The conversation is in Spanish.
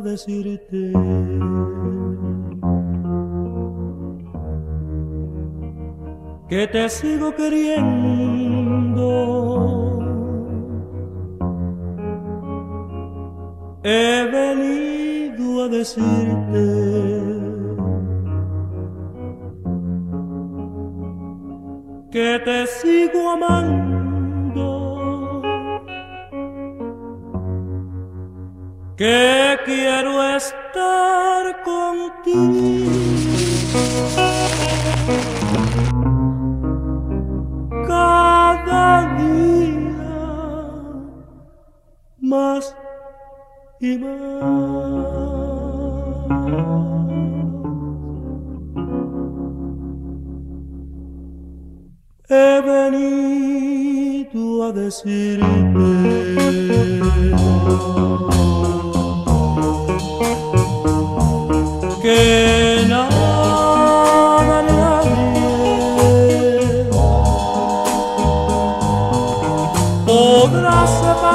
decirte. Que te sigo queriendo. He venido a decirte. Que te sigo amando, que quiero estar contigo. Cada día más y más. he venido a decirte podrá se